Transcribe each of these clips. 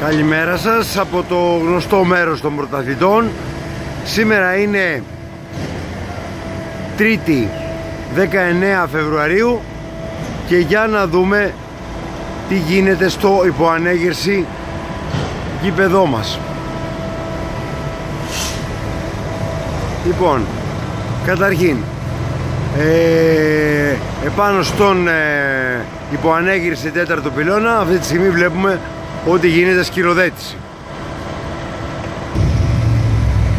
Καλημέρα σας από το γνωστό μέρος των πρωταθλητών. Σήμερα είναι Τρίτη 19 Φεβρουαρίου και για να δούμε τι γίνεται στο υποανέγερση γήπεδό μας. Λοιπόν, καταρχήν ε, επάνω στον ε, υποανέγερση τέταρτο πυλώνα αυτή τη στιγμή βλέπουμε ότι γίνεται σκυροδέτηση.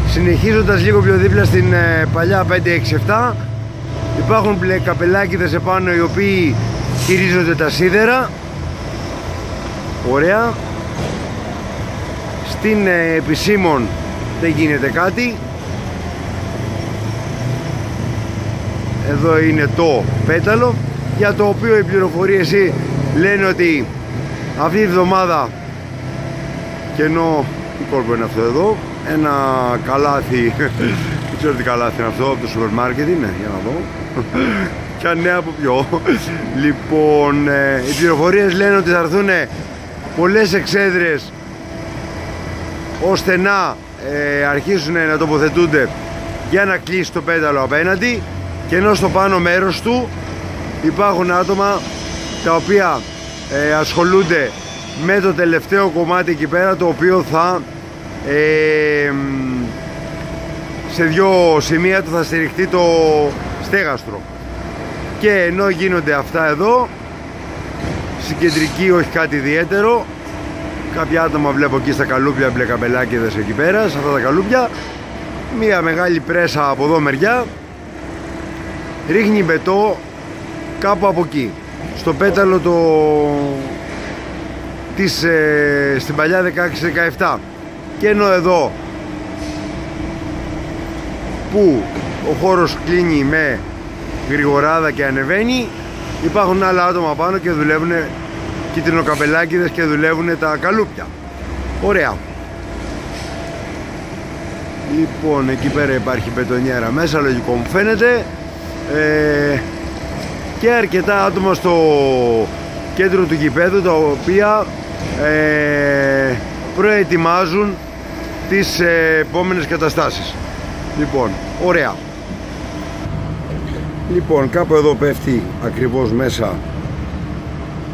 Συνεχίζοντας λίγο πιο δίπλα στην ε, παλιά 567 υπάρχουν μπλε καπελάκιδες επάνω οι οποίοι χειρίζονται τα σίδερα. Ωραία. Στην ε, επισήμων δεν γίνεται κάτι. Εδώ είναι το πέταλο για το οποίο οι πληροφορίες λένε ότι αυτή τη βδομάδα και ενώ τι κόλπο είναι αυτό εδώ ένα καλάθι. Δεν ξέρω τι καλάθι είναι αυτό από το σούπερ μάρκετ είναι για να δω. Και νέα από ποιο λοιπόν ε, οι πληροφορίες λένε ότι θα έρθουν πολλές εξέδρες ώστε να ε, αρχίσουν να τοποθετούνται για να κλείσει το πέταλο απέναντι. Και ενώ στο πάνω μέρος του υπάρχουν άτομα τα οποία ε, ασχολούνται με το τελευταίο κομμάτι εκεί πέρα το οποίο θα ε, σε δύο σημεία του θα στηριχτεί το στέγαστρο. Και ενώ γίνονται αυτά εδώ στην κεντρική όχι κάτι ιδιαίτερο κάποια άτομα βλέπω εκεί στα καλούπια μπλε καμπελάκιδες εκεί πέρα σε αυτά τα καλούπια μια μεγάλη πρέσα από εδώ μεριά ρίχνει μπετό κάπου από εκεί στο πέταλο το της, ε, στην παλιά 16-17 και ενώ εδώ που ο χώρος κλείνει με γρηγοράδα και ανεβαίνει υπάρχουν άλλα άτομα πάνω και δουλεύουν κίτρινοκαπελάκιδες και δουλεύουν τα καλούπια. Ωραία. Λοιπόν εκεί πέρα υπάρχει πετονιέρα μέσα λογικό μου φαίνεται. Ε, και αρκετά άτομα στο κέντρο του γηπέδου τα οποία ε, προετοιμάζουν τις ε, επόμενες καταστάσεις. Λοιπόν ωραία. Λοιπόν κάπου εδώ πέφτει ακριβώς μέσα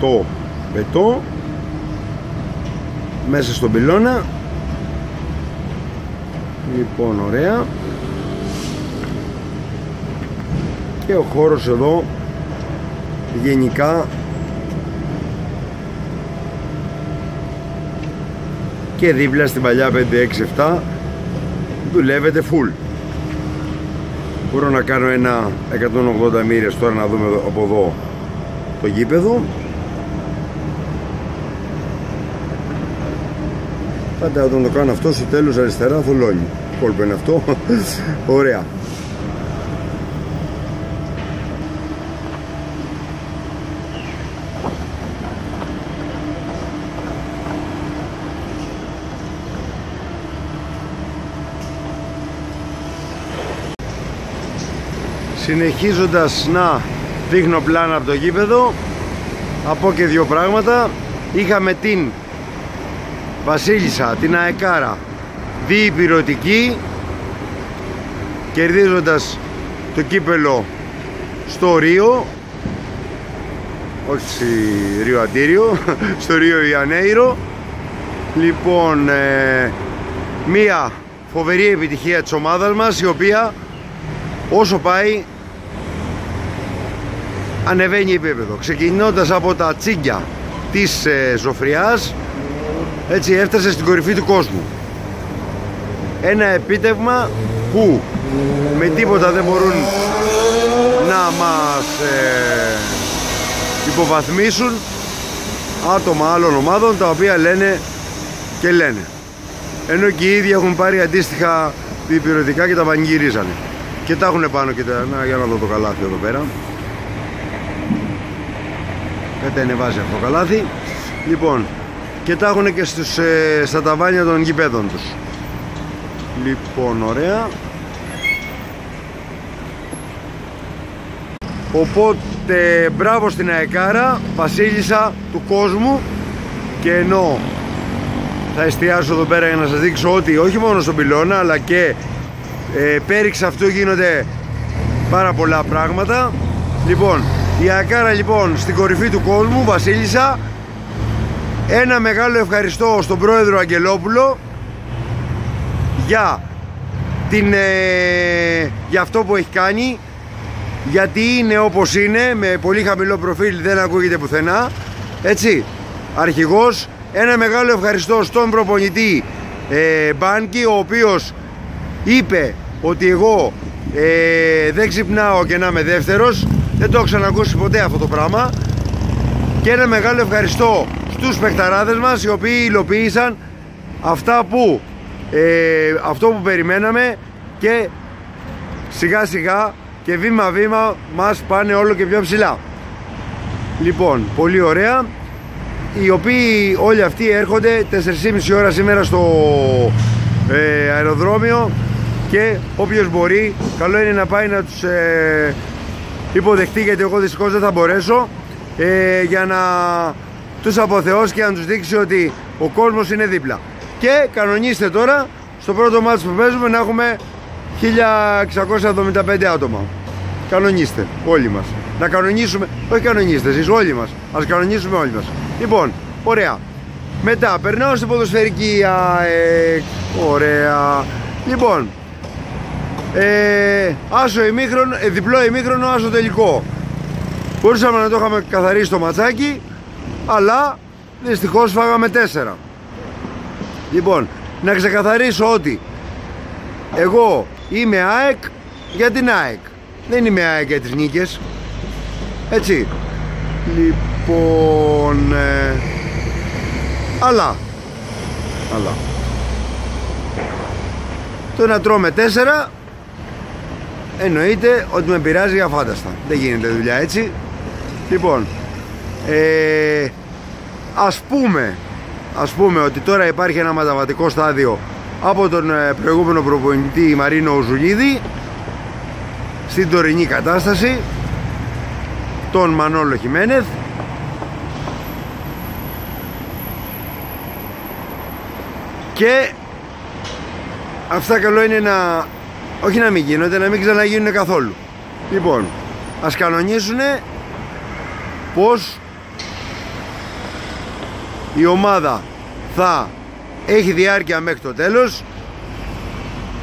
το μπετό μέσα στον πυλώνα. Λοιπόν ωραία. Και ο χώρος εδώ γενικά και δίπλα στην παλιά 567 δουλεύεται full. Μπορώ να κάνω ένα 180 μοίρες τώρα να δούμε από εδώ το γήπεδο. Πάντα όταν το κάνω αυτό στο τέλος αριστερά θολώνει. Κόλπο είναι αυτό. Ωραία συνεχίζοντας να δείχνω πλάνα από το γήπεδο από και δύο πράγματα. Είχαμε την Βασίλισσα, την Αεκάρα διυπηρωτική κερδίζοντας το κύπελο στο Ρίο όχι στη Ρίο Αντίριο στο Ρίο Ιανέιρο. Λοιπόν ε, μία φοβερή επιτυχία της ομάδας μας η οποία όσο πάει ανεβαίνει επίπεδο. Ξεκινώντας από τα τσίγκια της ε, Ζωφριάς έτσι έφτασε στην κορυφή του κόσμου. Ένα επίτευγμα που με τίποτα δεν μπορούν να μας ε, υποβαθμίσουν άτομα άλλων ομάδων τα οποία λένε και λένε. Ενώ και οι ίδιοι έχουν πάρει αντίστοιχα διπυρωτικά και τα πανηγυρίζανε. Και τα έχουν πάνω και τα, να, για να δω το καλάθι εδώ πέρα κατενεβάζει αυτό το καλάθι. Λοιπόν και τα έχουν και στους, ε, στα ταβάνια των γηπέδων τους. Λοιπόν ωραία. Οπότε μπράβο στην αεκάρα βασίλισσα του κόσμου. Και ενώ θα εστιάσω εδώ πέρα για να σας δείξω ότι όχι μόνο στον πυλώνα αλλά και ε, πέριξ αυτού γίνονται πάρα πολλά πράγματα. Λοιπόν η Ακάρα λοιπόν στην κορυφή του κόσμου Βασίλισσα. Ένα μεγάλο ευχαριστώ στον πρόεδρο Αγγελόπουλο για, την, ε, για αυτό που έχει κάνει γιατί είναι όπως είναι με πολύ χαμηλό προφίλ δεν ακούγεται πουθενά έτσι αρχηγός. Ένα μεγάλο ευχαριστώ στον προπονητή ε, Μπάνκι ο οποίος είπε ότι εγώ ε, δεν ξυπνάω και να είμαι δεύτερος δεν το έχω ξανακούσει ποτέ αυτό το πράγμα. Και ένα μεγάλο ευχαριστώ στους παιχταράδες μας οι οποίοι υλοποίησαν αυτά που ε, αυτό που περιμέναμε και σιγά σιγά και βήμα βήμα μας πάνε όλο και πιο ψηλά. Λοιπόν πολύ ωραία. Οι οποίοι όλοι αυτοί έρχονται 4,5 ώρα σήμερα στο ε, αεροδρόμιο και όποιος μπορεί καλό είναι να πάει να τους ε, υποδεχτεί γιατί εγώ δυστυχώς δεν θα μπορέσω. Ε, για να τους αποθεώσει και να τους δείξει ότι ο κόσμος είναι δίπλα. Και κανονίστε τώρα στο πρώτο μάτι που παίζουμε να έχουμε 1675 άτομα. Κανονίστε όλοι μας. Να κανονίσουμε, όχι κανονίστε εσείς όλοι μας. Ας κανονίσουμε όλοι μας. Λοιπόν, ωραία. Μετά περνάω στην ποδοσφαιρική ΑΕΚ. Ωραία. Λοιπόν ε, άσο ημίχρονο, ε, διπλό ημίχρονο, άσο τελικό. Μπορούσαμε να το είχαμε καθαρίσει το ματσάκι, αλλά δυστυχώς φάγαμε τέσσερα. Λοιπόν, να ξεκαθαρίσω ότι εγώ είμαι ΑΕΚ για την ΑΕΚ. Δεν είμαι ΑΕΚ για τις νίκες. Έτσι. Λοιπόν... Ε, αλλά. Αλλά. Το να τρώμε τέσσερα εννοείται ότι με πειράζει αφάνταστα. Δεν γίνεται δουλειά έτσι. Λοιπόν, ε, ας πούμε, ας πούμε ότι τώρα υπάρχει ένα μεταβατικό στάδιο από τον ε, προηγούμενο προπονητή Μαρίνο Ζουλίδη στην τωρινή κατάσταση τον Μανώλο Χιμένεθ και αυτά καλό είναι να όχι να μην γίνονται, να μην ξαναγίνουν καθόλου. Λοιπόν, ας κανονίσουν πως η ομάδα θα έχει διάρκεια μέχρι το τέλος.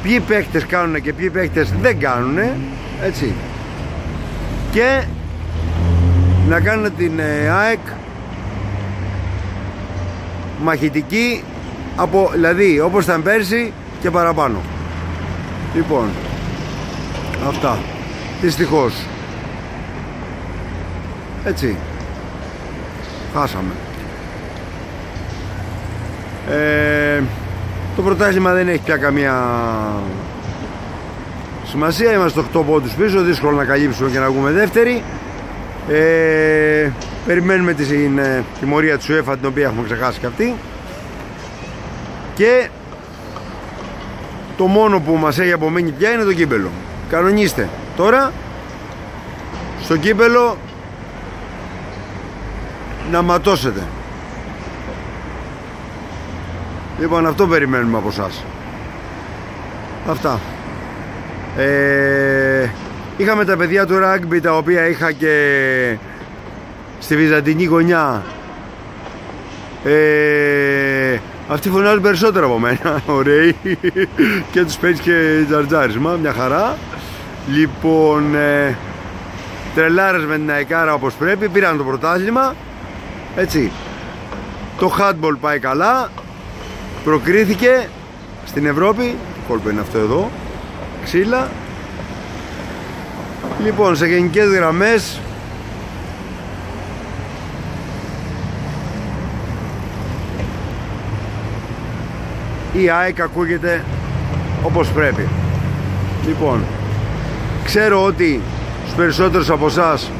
Ποιοι παίχτες κάνουν και ποιοι παίχτες δεν κάνουν έτσι. Και να κάνουν την ε, ΑΕΚ μαχητική από, δηλαδή όπως ήταν πέρσι και παραπάνω Λοιπόν, αυτά. Δυστυχώς. Έτσι. Χάσαμε. Ε, το πρωτάθλημα δεν έχει πια καμία σημασία. Είμαστε 8 πόντους πίσω. Δύσκολο να καλύψουμε και να βγούμε δεύτερη. Ε, περιμένουμε τη ε, τιμωρία του UEFA την οποία έχουμε ξεχάσει και αυτή. Και το μόνο που μας έχει απομείνει πια είναι το κύπελο. Κανονίστε. Τώρα στο κύπελο να ματώσετε. Λοιπόν αυτό περιμένουμε από εσά. αυτά. Ε, είχαμε τα παιδιά του ράγκμπι τα οποία είχα και στη Βυζαντινή γωνιά. Ε, αυτοί φωνάζουν περισσότερο από μένα. Ωραίοι. και τους παίζεις και τζαρτζάρισμα. Μια χαρά. Λοιπόν, ε, τρελάρες με την Αικάρα όπως πρέπει. Πήραν το πρωτάθλημα. Έτσι. Το handball πάει καλά. Προκρίθηκε στην Ευρώπη. Κόλπο είναι αυτό εδώ. Ξύλα. Λοιπόν, σε γενικές γραμμές η ΑΕΚ ακούγεται όπως πρέπει. Λοιπόν ξέρω ότι στους περισσότερους από εσάς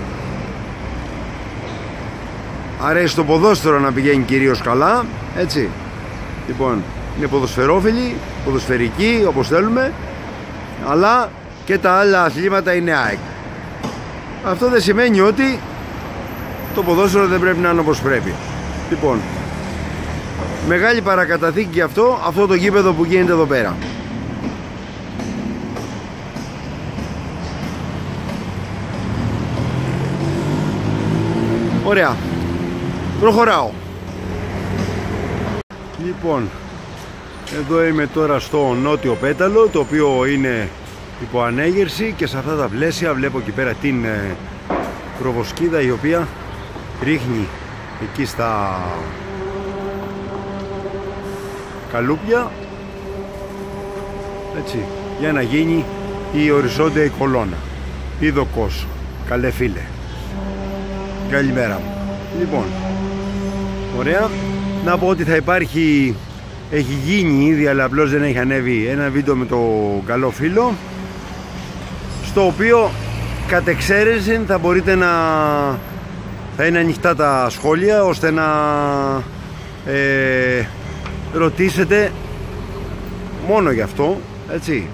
αρέσει το ποδόσφαιρο να πηγαίνει κυρίως καλά έτσι. Λοιπόν είναι ποδοσφαιρόφιλοι ποδοσφαιρικοί όπως θέλουμε αλλά και τα άλλα αθλήματα είναι ΑΕΚ. Αυτό δεν σημαίνει ότι το ποδόσφαιρο δεν πρέπει να είναι όπως πρέπει. Λοιπόν μεγάλη παρακαταθήκη αυτό αυτό το γήπεδο που γίνεται εδώ πέρα. Ωραία. Προχωράω. Λοιπόν Εδώ είμαι τώρα στο νότιο πέταλο Το οποίο είναι υπό ανέγερση Και σε αυτά τα πλαίσια βλέπω εκεί πέρα την ε, προβοσκίδα Η οποία ρίχνει εκεί στα καλούπια. Έτσι για να γίνει η οριζόντια κολόνα. Είδοκος καλέ φίλε. Καλημέρα μου. Λοιπόν ωραία. Να πω ότι θα υπάρχει έχει γίνει ήδη αλλά απλώς δεν έχει ανέβει ένα βίντεο με το καλό φίλο στο οποίο κατ' εξαίρεση θα μπορείτε να θα είναι ανοιχτά τα σχόλια ώστε να ε, ρωτήσετε μόνο γι' αυτό έτσι.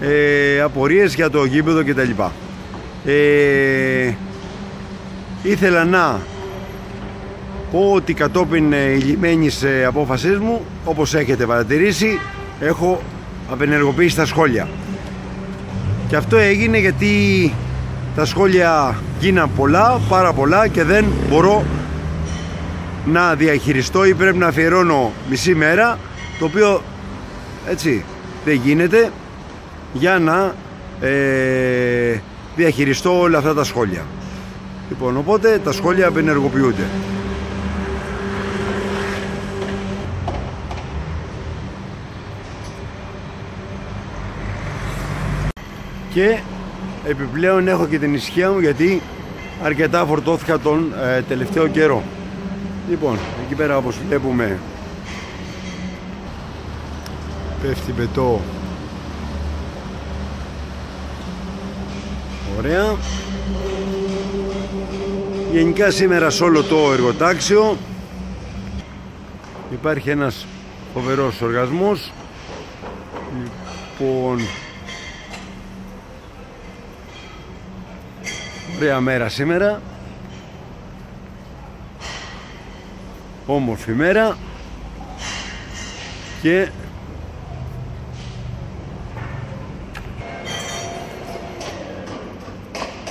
Ε, απορίες για το γήπεδο και τα λοιπά. Ε, ήθελα να πω ότι κατόπιν ηλιμένης ε, απόφασής μου όπως έχετε παρατηρήσει έχω απενεργοποιήσει τα σχόλια. Και αυτό έγινε γιατί τα σχόλια γίναν πολλά, πάρα πολλά και δεν μπορώ να διαχειριστώ ή πρέπει να αφιερώνω μισή μέρα το οποίο έτσι δεν γίνεται για να ε, διαχειριστώ όλα αυτά τα σχόλια. Λοιπόν οπότε τα σχόλια απενεργοποιούνται. Και επιπλέον έχω και την ισχύα μου γιατί αρκετά φορτώθηκα τον ε, τελευταίο καιρό λοιπόν εκεί πέρα όπως βλέπουμε πέφτει πετώ ωραία. Γενικά σήμερα σε όλο το εργοτάξιο υπάρχει ένας φοβερός οργασμός. Λοιπόν Ωραία μέρα σήμερα Όμορφη μέρα Και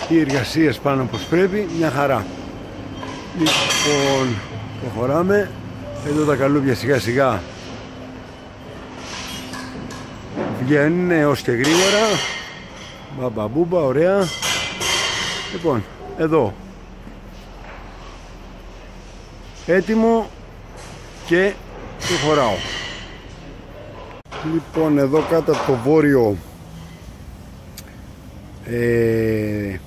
Οι εργασίες πάνω όπως πρέπει Μια χαρά. Λοιπόν Προχωράμε. Εδώ τα καλούπια σιγά σιγά Βγαίνουν έως και γρήγορα. Μπαμπαμπούμπα ωραία. Λοιπόν, εδώ Έτοιμο Και προχωράω Λοιπόν, εδώ κάτω από το βόρειο ε,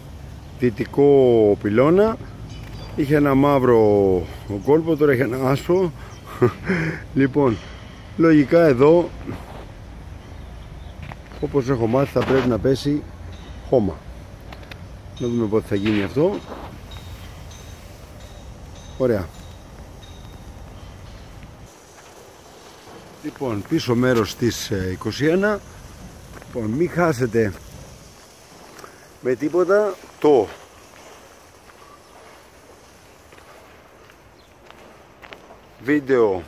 Δυτικό πυλώνα Είχε ένα μαύρο ο κόλπο, τώρα έχει ένα άσπρο. Λοιπόν, λογικά εδώ Όπως έχω μάθει θα πρέπει να πέσει χώμα. Να δούμε πότε θα γίνει αυτό. Ωραία λοιπόν πίσω μέρος της 21 ε, λοιπόν μην χάσετε με τίποτα. Το. Βίντεο.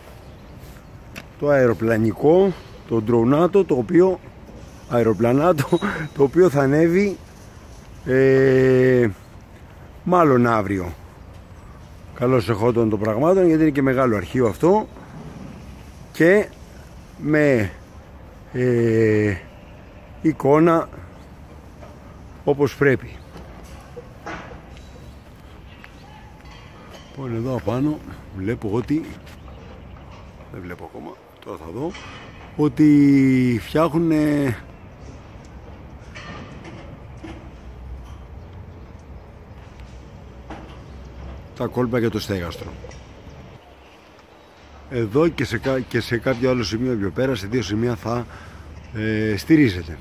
Το αεροπλανικό το ντρονάτο το οποίο αεροπλανάτο το οποίο θα ανέβει ε, μάλλον αύριο. Καλώς εχόντων των πραγμάτων γιατί είναι και μεγάλο αρχείο αυτό. Και με ε, εικόνα όπως πρέπει Λοιπόν εδώ απάνω βλέπω ότι δεν βλέπω ακόμα τώρα θα δω ότι φτιάχνουν τα κόλπα για το στέγαστρο. Εδώ και σε, και σε κάποιο άλλο σημείο πιο πέρα, σε δύο σημεία θα ε, στηρίζεται.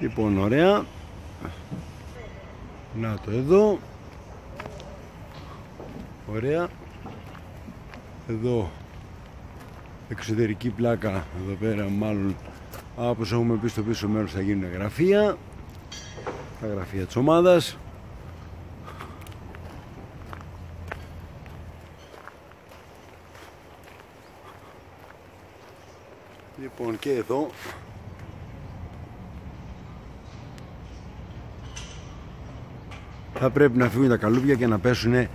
Λοιπόν, ωραία. Να το εδώ. Ωραία. Εδώ εξωτερική πλάκα εδώ πέρα μάλλον όπως έχουμε πει στο πίσω μέρος θα γίνουν γραφεία τα γραφεία της ομάδας Λοιπόν και εδώ θα πρέπει να φύγουν τα καλούπια και να πέσουν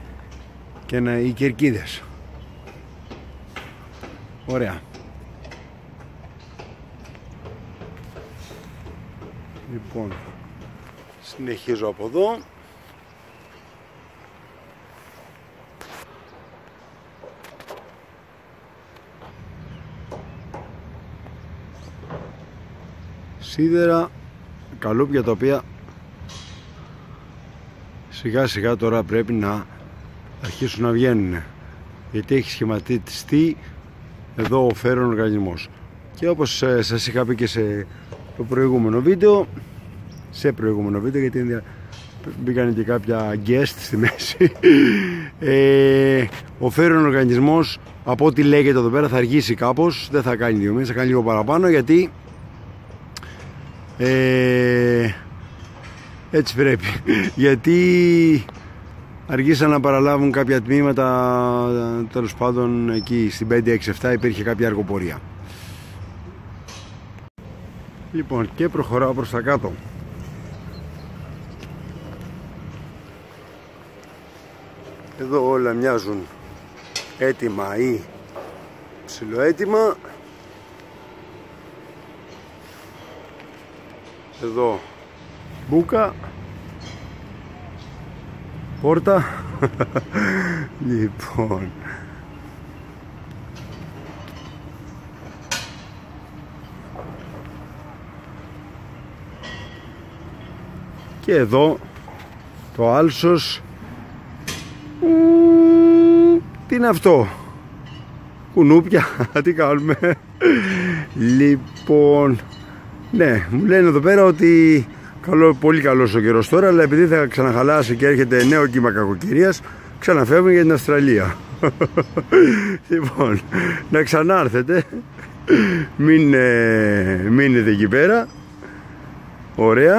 και να, οι κερκίδες. Ωραία. Λοιπόν, συνεχίζω από εδώ. Σίδερα, καλούπια τα οποία σιγά σιγά τώρα πρέπει να αρχίσουν να βγαίνουν. Γιατί έχει σχηματιστεί εδώ ο φέρον οργανισμός. Και όπως ε, σας είχα πει και σε το προηγούμενο βίντεο σε προηγούμενο βίντεο γιατί μπήκαν και κάποια guest στη μέση. Ε, ο φέρον οργανισμός από ό,τι λέγεται εδώ πέρα θα αργήσει κάπως δεν θα κάνει δύο μήνες, θα κάνει λίγο παραπάνω γιατί ε, έτσι πρέπει. Γιατί αργήσαν να παραλάβουν κάποια τμήματα τέλος πάντων εκεί στην 5-6-7 υπήρχε κάποια αργοπορία. Λοιπόν και προχωράω προς τα κάτω. Εδώ όλα μοιάζουν έτοιμα ή ψηλοέτοιμα εδώ. Μπούκα. Πόρτα. Λοιπόν. Και εδώ το άλσος. Τι είναι αυτό; Κουνούπια. Τι κάνουμε; Λοιπόν ναι μου λένε εδώ πέρα ότι Καλό, πολύ καλός ο καιρός τώρα, αλλά επειδή θα ξαναχαλάσει και έρχεται νέο κύμα κακοκαιρίας, ξαναφεύγουν για την Αυστραλία. λοιπόν, να ξανάρθετε. Μην ε, μείνετε εκεί πέρα. Ωραία.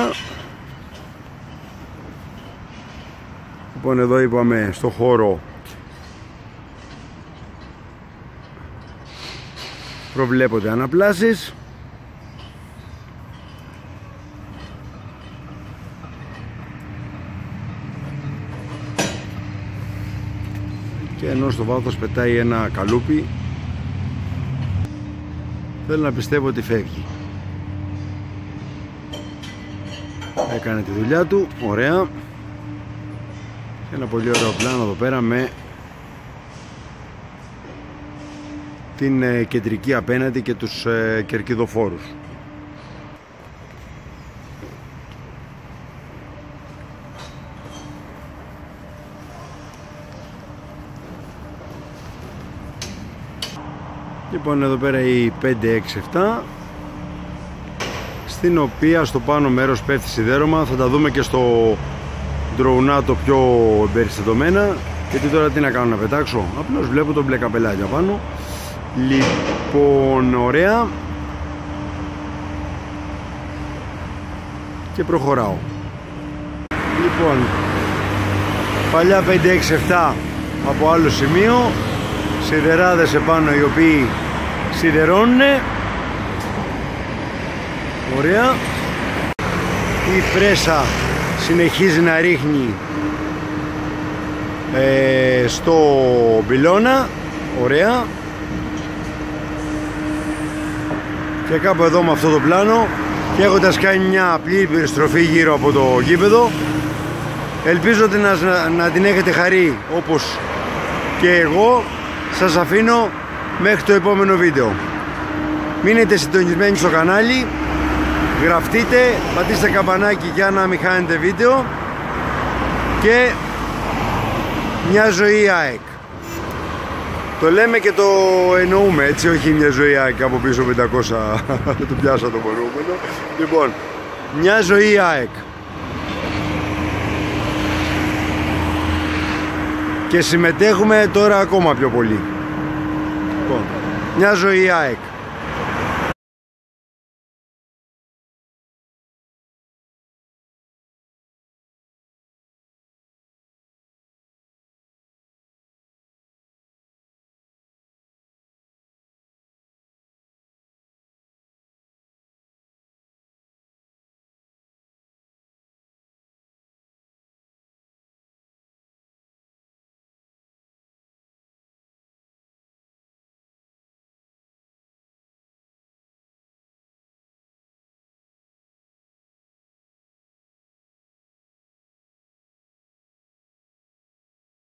Λοιπόν, εδώ είπαμε στο χώρο προβλέπονται αναπλάσεις και ενώ στο βάθος πετάει ένα καλούπι. Θέλω να πιστεύω ότι φεύγει. Έκανε τη δουλειά του ωραία. Ένα πολύ ωραίο πλάνο εδώ πέρα με την ε, κεντρική απέναντι και τους ε, κερκιδοφόρους Λοιπόν εδώ πέρα η 567 στην οποία στο πάνω μέρος πέφτει σιδέρωμα. Θα τα δούμε και στο ντροουνά το πιο εμπεριστατωμένα. Γιατί τώρα τι να κάνω να πετάξω; Απλώς βλέπω το μπλε καπελάκι πάνω λοιπόν ωραία. Και προχωράω. Λοιπόν παλιά 567 από άλλο σημείο. Σιδεράδες επάνω οι οποίοι σιδερώνουν ωραία. Η πρέσα συνεχίζει να ρίχνει ε, στο πυλώνα. Ωραία. Και κάπου εδώ με αυτό το πλάνο και έχοντας κάνει μια απλή περιστροφή γύρω από το γήπεδο ελπίζω ότι να, να την έχετε χαρεί όπως και εγώ. Σας αφήνω μέχρι το επόμενο βίντεο. Μείνετε συντονισμένοι στο κανάλι. Γραφτείτε, πατήστε καμπανάκι για να μην χάνετε βίντεο. Και μια ζωή ΑΕΚ. Το λέμε και το εννοούμε έτσι όχι μια ζωή ΑΕΚ από πίσω 500 το πιάσα το προηγούμενο. Λοιπόν μια ζωή ΑΕΚ. Και συμμετέχουμε τώρα ακόμα πιο πολύ. Λοιπόν, μια ζωή ΑΕΚ.